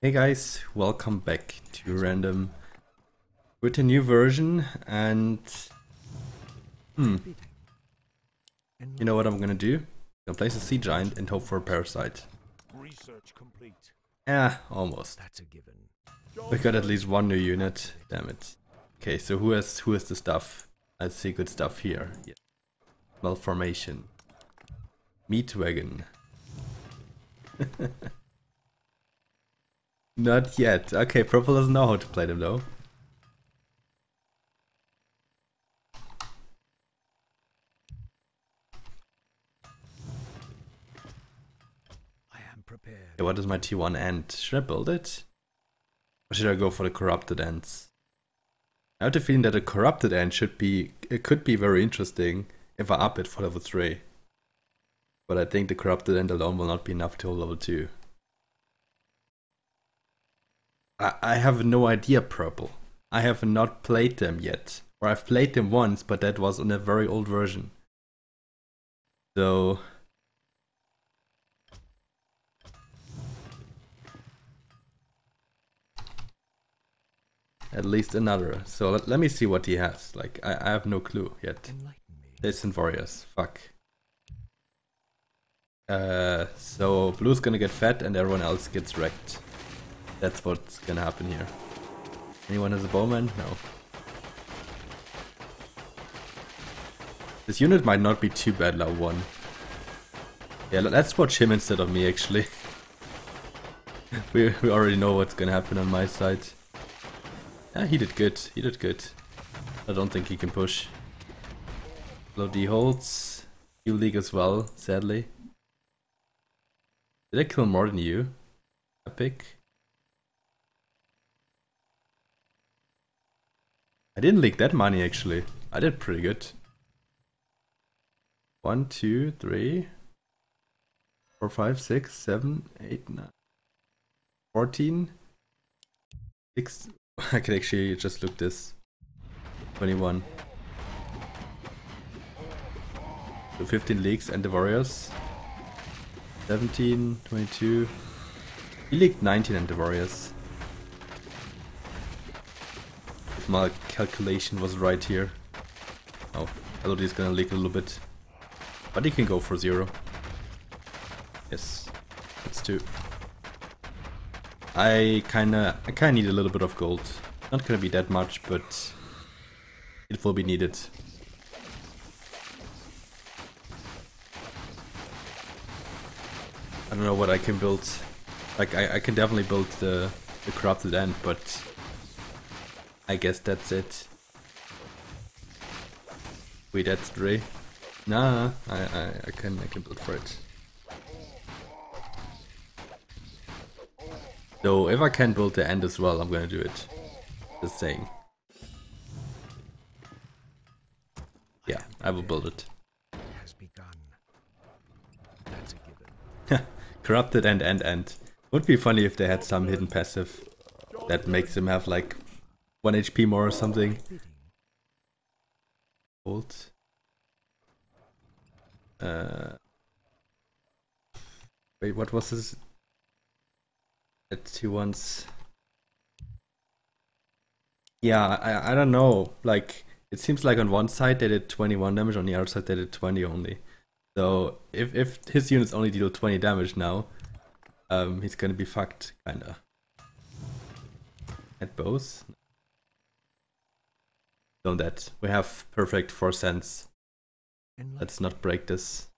Hey guys, welcome back to Random with a new version and hmm, you know what I'm gonna do? I'm gonna place a sea giant and hope for a parasite. Research complete. Yeah, almost. That's a given. We got at least one new unit. Damn it. Okay, so who has who has the stuff? I see good stuff here. Yeah. Malformation. Meat wagon. Not yet. Okay, purple doesn't know how to play them though. I am prepared. Okay, what does my T1 end? Should I build it? Or should I go for the corrupted Ents? I have the feeling that a corrupted Ent should be it could be very interesting if I up it for level 3. But I think the corrupted Ent alone will not be enough till level 2. I, have no idea purple. I have not played them yet. Or I've played them once, but that was on a very old version. So at least another. So let, let me see what he has. Like I, I have no clue yet. Distant Warriors. Fuck. Uh, so blue's gonna get fat and everyone else gets wrecked. That's what's gonna happen here. Anyone has a bowman? No. This unit might not be too bad level 1. Yeah, let- let's watch him instead of me actually. we, we already know what's gonna happen on my side. Yeah, he did good. He did good. I don't think he can push. Low D holds. You league as well, sadly. Did I kill more than you? Epic. I didn't leak that money actually. I did pretty good. One, two, three, four, five, six, seven, eight, nine, fourteen, six. I can actually just look this. 21. So 15 leagues and the Warriors. 17, 22. He leaked 19 and the Warriors. My calculation was right here. Oh, Elodie is gonna leak a little bit. But he can go for zero. Yes, that's two. I kinda, I kinda need a little bit of gold. Not gonna be that much, but it will be needed. I don't know what I can build. Like, I, I can definitely build the, the corrupted Ent, but I guess that's it. Wait, that's Dre. Nah, I, I, I can I can build for it. So if I can build the end as well, I'm gonna do it. Just saying. Yeah, I will build it. Has begun. That's a given. Corrupted and end end. Would be funny if they had some hidden passive that makes them have like 1 HP more or something. Hold. Uh, wait, what was this? That he wants. Yeah, I I don't know. Like it seems like on one side they did 21 damage, on the other side they did 20 only. So if if his units only deal 20 damage now, um, he's gonna be fucked, kinda. At both. That we have perfect four cents. Let's not break this.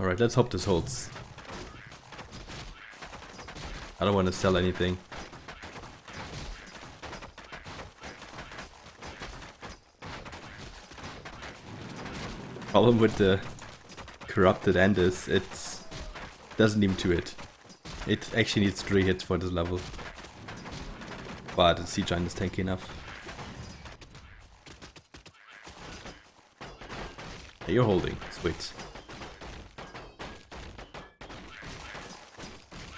Alright, let's hope this holds. I don't want to sell anything. Problem with the corrupted Ent is it doesn't even to it. It actually needs three hits for this level. But the sea giant is tanky enough. you're holding. Sweet.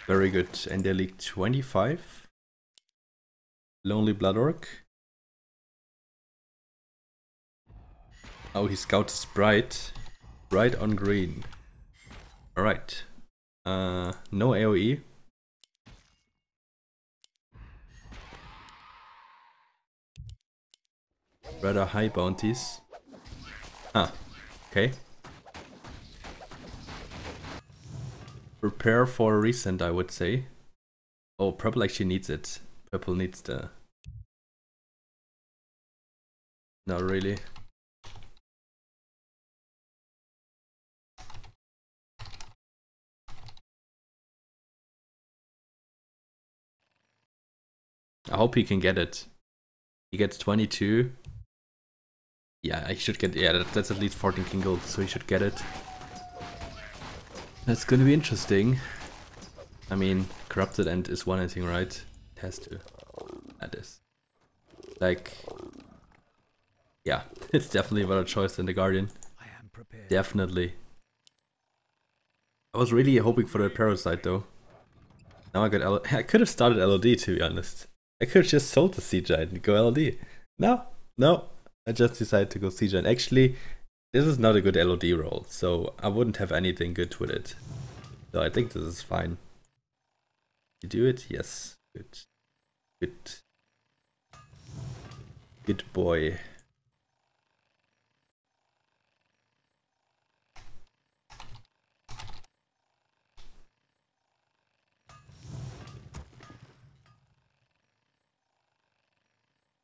Very good. And they leak 25. Lonely Blood Orc. Oh, he scouts is bright. Bright on green. Alright. Uh, no AoE. Rather high bounties. Ah, okay. Prepare for a recent, I would say. Oh, purple actually needs it. Purple needs the... Not really. I hope he can get it. He gets 22. Yeah, I should get, yeah, that, that's at least 14 king gold, so he should get it. That's gonna be interesting. I mean, Corrupted Ent is one thing, right? It has to. That is. Like, yeah, it's definitely a better choice than the Guardian. I am prepared. Definitely. I was really hoping for the Parasite though. Now I got L I could have started LOD to be honest. I could have just sold the Siege Giant and go LOD. No, no. I just decided to go Siege Giant. Actually, this is not a good LOD roll, so I wouldn't have anything good with it. So I think this is fine. You do it? Yes. Good. Good. Good boy.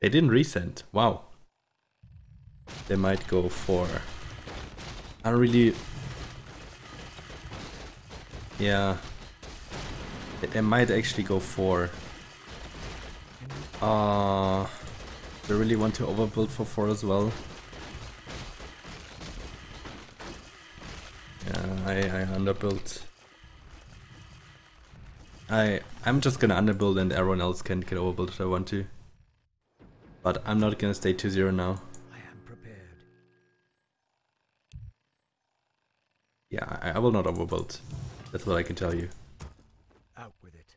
They didn't resend. Wow. They might go for... I don't really... Yeah. They- might actually go for... Uh, they really want to overbuild for 4 as well. Yeah, I, I underbuilt. I, I'm just gonna underbuild and everyone else can, can overbuild if I want to. But I'm not gonna stay 2-0 now. Yeah, I, I will not overbuild. That's what I can tell you. Out with it.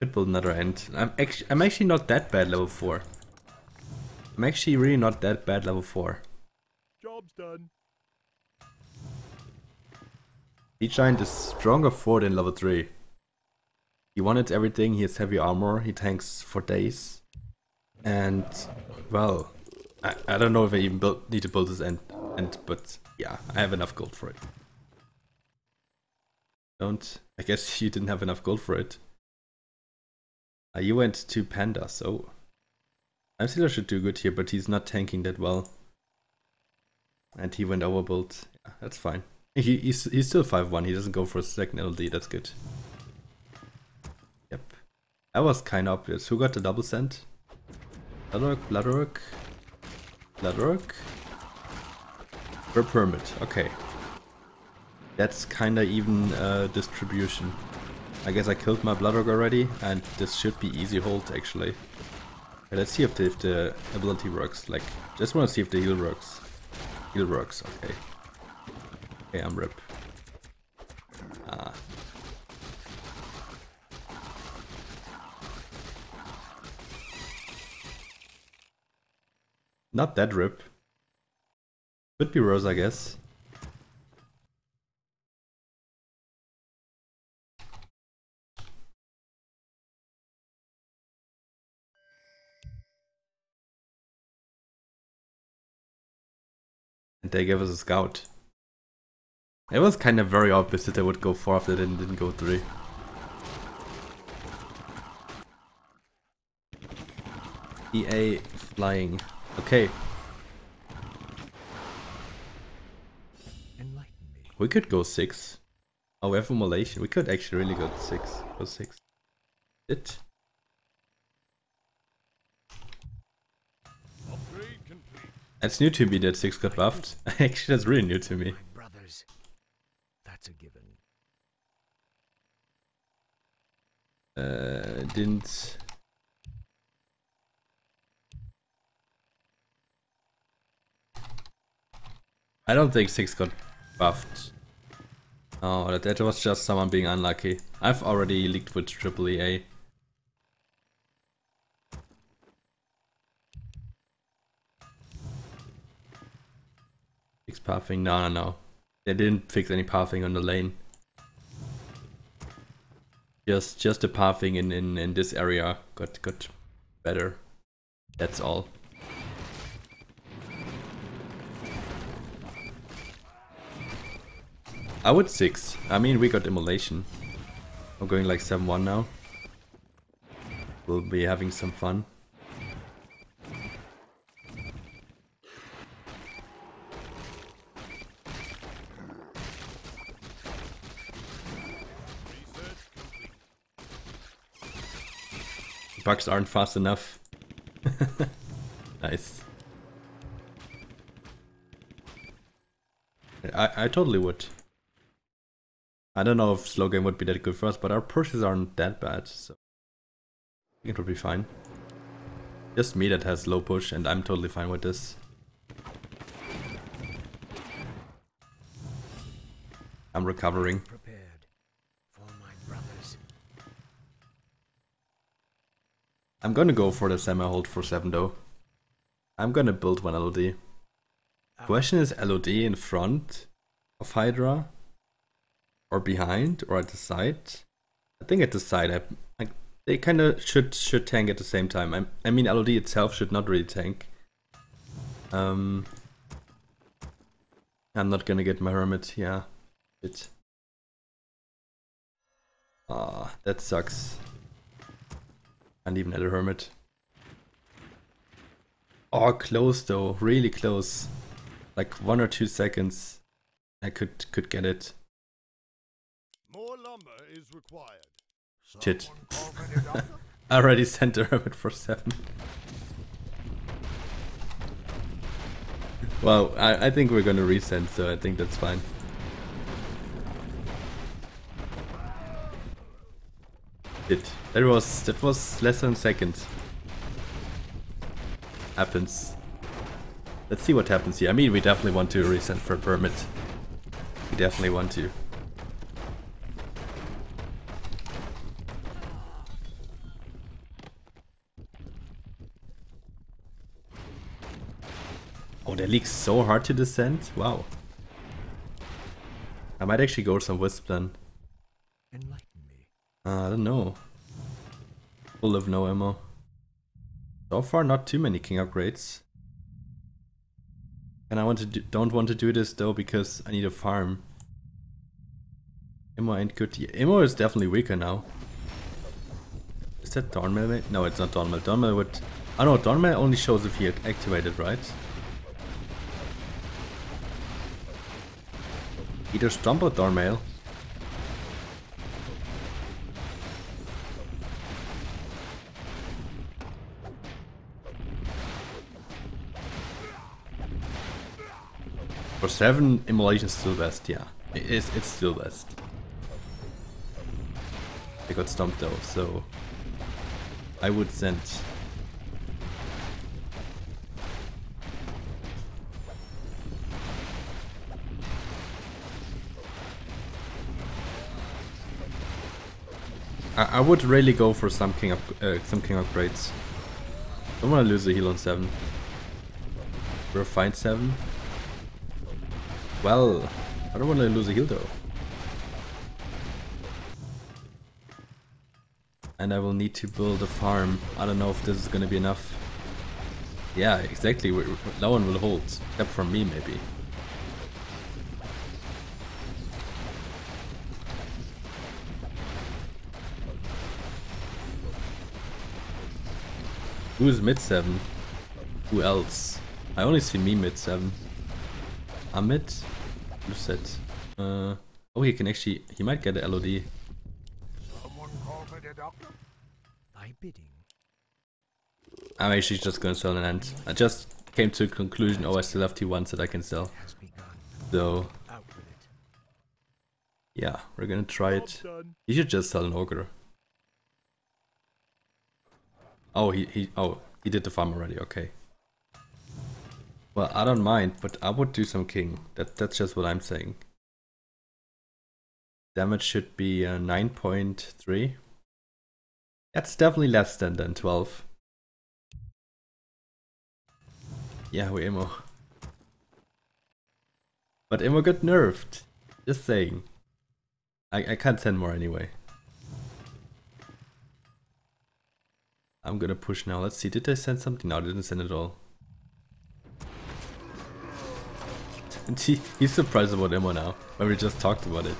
Could build another end. I'm actually I'm actually not that bad level 4. I'm actually really not that bad level 4. Job's done. The Giant is stronger 4 than level 3. He wanted everything, he has heavy armor, he tanks for days. And, well, I, I don't know if I even build, need to build this end, end, but yeah, I have enough gold for it. Don't, I guess you didn't have enough gold for it. Uh, you went to Panda, so... I'm still should do good here, but he's not tanking that well. And he went overbuild. Yeah, that's fine. He, he's, he's still 5-1, he doesn't go for a second LD, that's good. Yep. That was kind of obvious. Who got the double send? Bloodrock, Bloodrock, Bloodrock. Per permit, okay. That's kinda even uh, distribution. I guess I killed my Bloodrock already, and this should be easy hold actually. Let's see if the, if the ability works. Like, just wanna see if the heal works. Heal works, okay. Okay, I'm rip. Ah. Not that rip. Could be Rose, I guess. And they gave us a scout. It was kind of very obvious that they would go 4 after they didn't, didn't go 3. EA flying. Okay, we could go 6. Oh, we have immolation. We could actually really go 6. Go 6. It. That's new to me that 6 got buffed. actually, that's really new to me. Brothers. That's a given. Uh, didn't. I don't think 6 got buffed. Oh, that, that was just someone being unlucky. I've already leaked with EA. Fix pathing? No, no, no. They didn't fix any pathing on the lane. Just just the pathing in, in, in this area got got better. That's all. I would 6. I mean, we got immolation. I'm going like 7-1 now. We'll be having some fun. Bugs aren't fast enough. nice. I, I totally would. I don't know if slow game would be that good for us, but our pushes aren't that bad, so it would be fine. Just me that has low push, and I'm totally fine with this. I'm recovering. Prepared for my brothers. I'm gonna go for the semi-hold for 7 though. I'm gonna build one LOD. Ah. Question is LOD in front of Hydra? Or behind? Or at the side? I think at the side. I, I, they kinda should should tank at the same time. I, I mean LOD itself should not really tank. Um, I'm not gonna get my Hermit, yeah. It. Ah, that sucks. And even at a Hermit. Oh, close though, really close. Like one or two seconds, I could could get it. More lumber is required. Shit. I already sent a Hermit for seven. Well, I, I think we're gonna resend, so I think that's fine. Shit, that was that was less than a second. Happens. Let's see what happens here. I mean, we definitely want to resend for permit. We definitely want to. Oh, that leaks so hard to descend. Wow. I might actually go some wisp then. Enlighten me. Uh, I don't know. Full of no ammo. So far, not too many king upgrades. And I want to do, don't want to do this though because I need a farm. Ammo ain't good. Yeah, ammo is definitely weaker now. Is that Thornmail? ma- No, it's not Thornmail. Thornmail would... Oh know, Dawnmail only shows if you activated, right? Either Stomp or Thornmail. For 7, Immolation is still best, yeah. It is, it's still best. I got stomped though, so... I would send... I, I would really go for some king up, uh, some king upgrades. Don't want to lose a heal on 7. We're fine 7. Well, I don't want to lose a heal though. And I will need to build a farm. I don't know if this is gonna be enough. Yeah, exactly. no one will hold, except for me maybe. Who's mid 7? Who else? I only see me mid 7. Amit? You said. Uh, oh, he can actually. He might get a LOD. Someone call for the doctor? Thy bidding. I'm actually just gonna sell an end. I just came to a conclusion. Oh, I still have T1s that I can sell. Has begun. So, Out with it. yeah, we're gonna try it. Job. You should just sell an ogre. Oh, he, he, oh, he did the farm already, okay. Well, I don't mind, but I would do some king. That, that's just what I'm saying. Damage should be uh, 9.3. That's definitely less than, than 12. Yeah, we ammo. But ammo got nerfed. Just saying. I, I can't send more anyway. I'm gonna push now. Let's see. Did they send something? No, they didn't send it all. He, he's surprised about Emma now, when we just talked about it.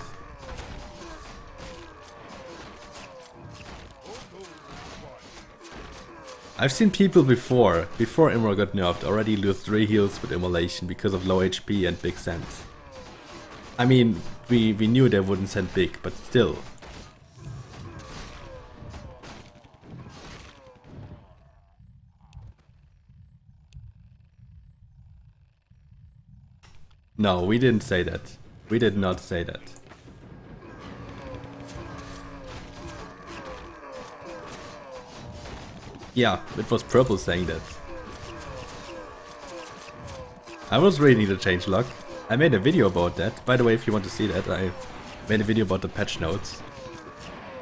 I've seen people before, before Emerald got nerfed, already lose 3 heals with Immolation because of low HP and big sense. I mean, we, we knew they wouldn't send big, but still. No, we didn't say that. We did not say that. Yeah, it was Purple saying that. I was reading the changelog. I made a video about that. By the way, if you want to see that, I made a video about the patch notes.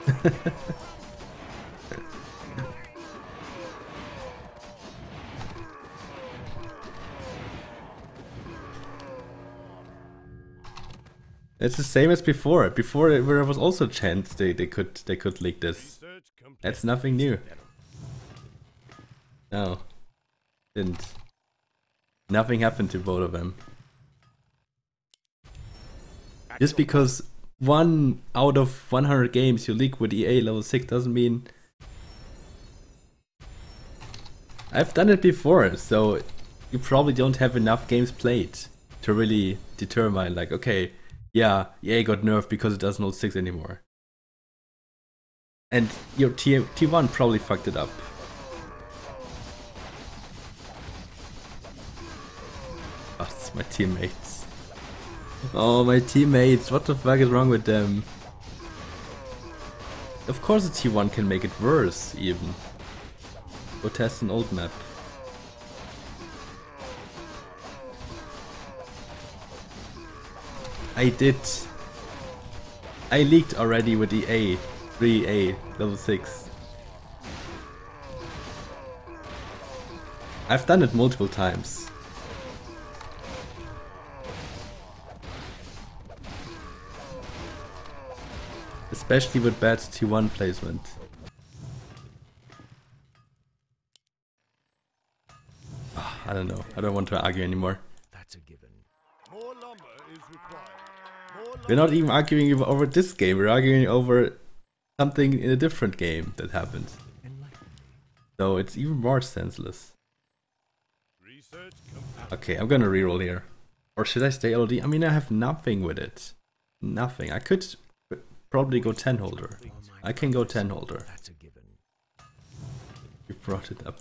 it's the same as before. Before there was also a chance they, they could they could leak this. That's nothing new. No. Didn't. Nothing happened to both of them. Just because one out of 100 games you leak with EA level 6 doesn't mean... I've done it before, so you probably don't have enough games played to really determine like, okay, yeah, EA got nerfed because it doesn't hold 6 anymore. And your T T1 probably fucked it up. my teammates. Oh, my teammates, what the fuck is wrong with them? Of course a T1 can make it worse, even. Go test an old map. I did. I leaked already with the A, 3A, level 6. I've done it multiple times. Especially with bad T1 placement. Oh, I don't know. I don't want to argue anymore. That's a given. More lumber is required. We're not even arguing over this game. We're arguing over something in a different game that happened. So it's even more senseless. Okay, I'm gonna reroll here. Or should I stay LOD? I mean, I have nothing with it. Nothing. I could probably go 10 holder. I can go 10 holder. You brought it up.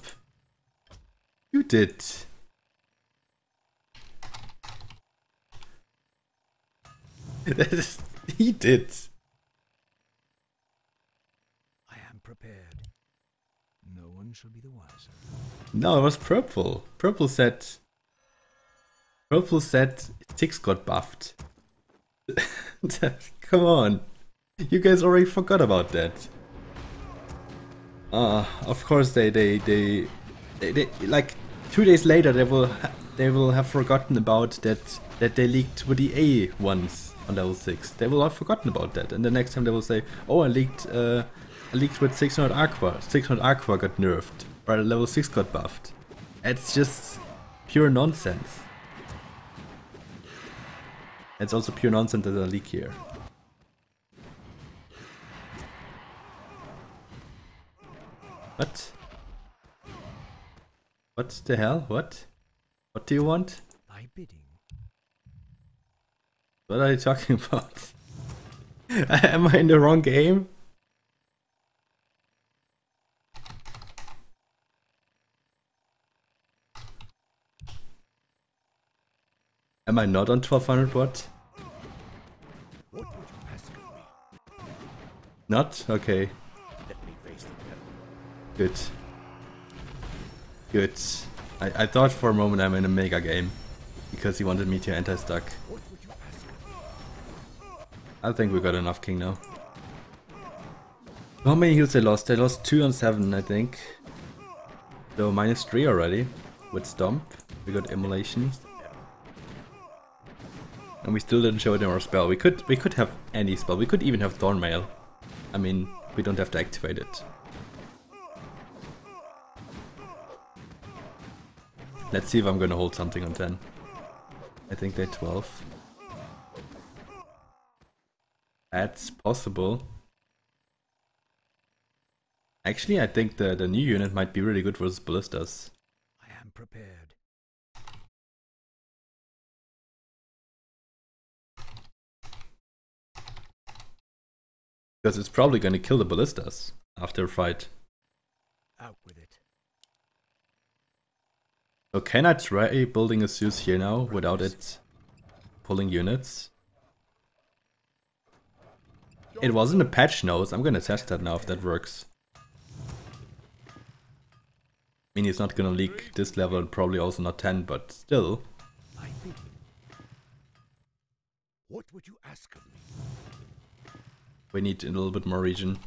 You did. he did. I am prepared. No one shall be the wiser. No, it was purple. Purple said. Purple said six got buffed. Come on. You guys already forgot about that. Uh, of course they, they, they, they, they like two days later they will they will have forgotten about that that they leaked with the A once on level 6. They will have forgotten about that and the next time they will say, oh I leaked uh, I leaked with 600 Aqua. 600 Aqua got nerfed or level 6 got buffed. It's just pure nonsense. It's also pure nonsense that I leak here. What? What the hell? What? What do you want? My bidding. What are you talking about? Am I in the wrong game? Am I not on 1200 watt? Not? Okay. Good. Good. I, I thought for a moment I'm in a mega game. Because he wanted me to anti-stuck. I think we got enough king now. How many heals they lost? They lost 2 on 7, I think. So minus 3 already with Stomp. We got Immolation. And we still didn't show it in our spell. We could we could have any spell. We could even have Thornmail. I mean, we don't have to activate it. Let's see if I'm gonna hold something on 10. I think they're 12. That's possible. Actually, I think the, the new unit might be really good versus ballistas. I am prepared. Because it's probably gonna kill the ballistas after a fight. Out with it. So can I try building a Zeus here now without it pulling units? It wasn't a patch notes, I'm gonna test that now if that works. I mean, he's not gonna leak this level and probably also not 10, but still. What would you ask of me? We need a little bit more region.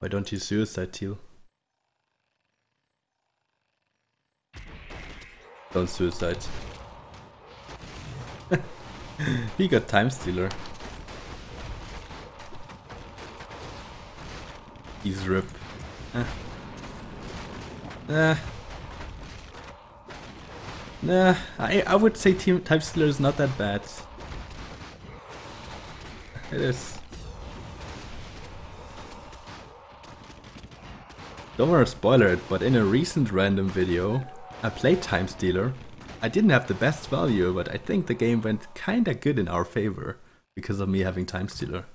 Why don't you suicide Teal? Don't suicide. he got time stealer. He's rip. Eh. Eh. Nah, I, I would say Team Time Stealer is not that bad. It is. Don't wanna spoiler it, but in a recent random video, I played Time Stealer. I didn't have the best value, but I think the game went kinda good in our favor because of me having Time Stealer.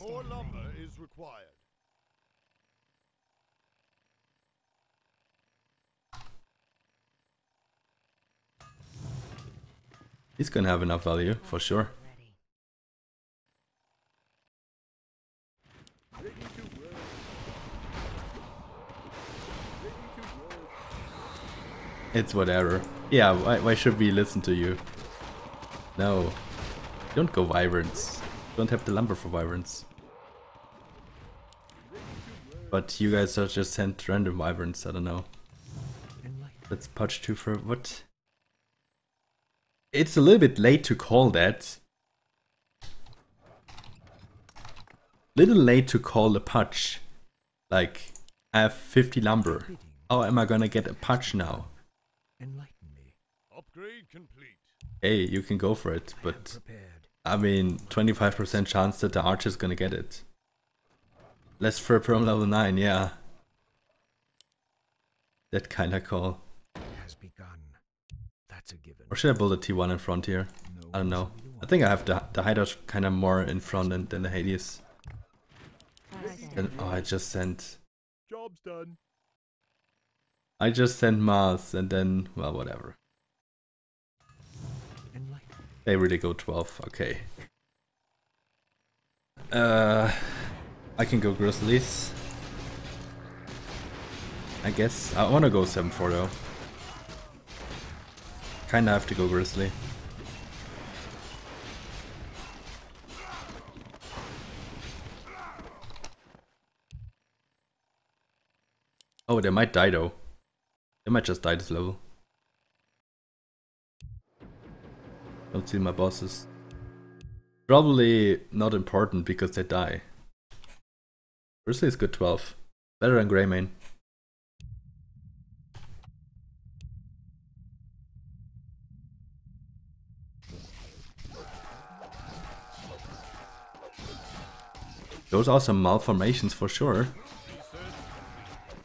More lumber is required. He's gonna have enough value, for sure. It's whatever. Yeah, why, why should we listen to you? No. Don't go Wyverns. Don't have the lumber for Wyverns. But you guys are just sent random Wyverns, I don't know. Let's patch two for what? It's a little bit late to call that. Little late to call the patch. Like, I have 50 lumber. How am I gonna get a patch now? Enlighten me. Upgrade complete. Hey, you can go for it, but prepared. I mean, 25% chance that the archer's gonna get it. Less for a perm level 9, yeah. That kinda call. Has begun. That's a given. Or should I build a T1 in front here? No I don't know. I think I have the, the hideout kinda more in front than, than the Hades. And, oh, I just sent... Job's done. I just sent Mars and then, well, whatever. They really go 12, okay. Uh, I can go Grizzlies. I guess. I wanna go 7-4 though. Kinda have to go Grizzly. Oh, they might die though. They might just die this level. Don't see my bosses. Probably not important because they die. Grizzly is good 12. Better than Greymane. Those are some malformations for sure.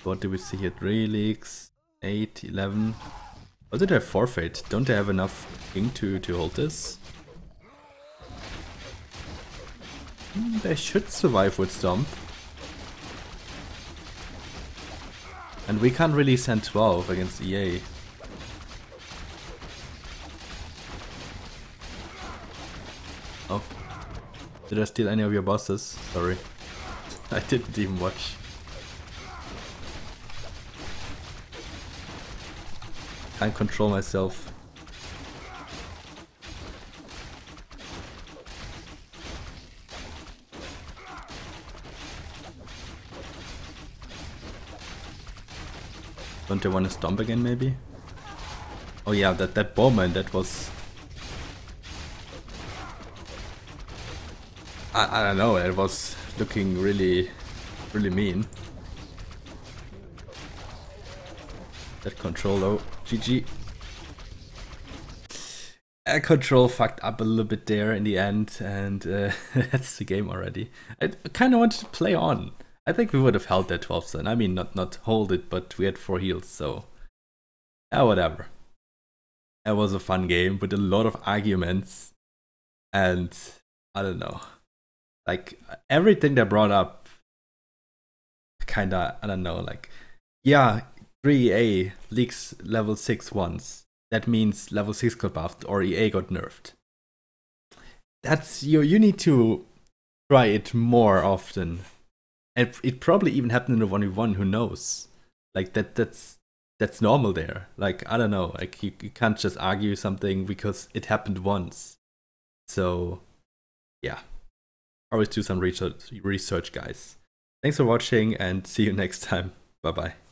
What do we see here? 3 leaks, 8, 11. What did I forfeit? Don't they have enough king to, to hold this? Hmm, They should survive with Stomp. And we can't really send 12 against EA. Oh. Did I steal any of your bosses? Sorry. I didn't even watch. Can't control myself. Don't they want to stomp again maybe? Oh yeah, that, that bowman, that was... I, I don't know, it was looking really, really mean. That control though, GG. Uh, control fucked up a little bit there in the end, and uh, that's the game already. I kind of wanted to play on. I think we would have held that 12 then. I mean, not not hold it, but we had four heals, so yeah, whatever. It was a fun game with a lot of arguments, and I don't know, like everything they brought up, kind of I don't know, like yeah, 3A leaks level six once. That means level six got buffed or EA got nerfed. That's you. You need to try it more often and it probably even happened in v one. Who knows? Like that. That's that's normal there. Like I don't know. Like you, you can't just argue something because it happened once. So yeah, always do some research, research, guys. Thanks for watching and see you next time. Bye bye.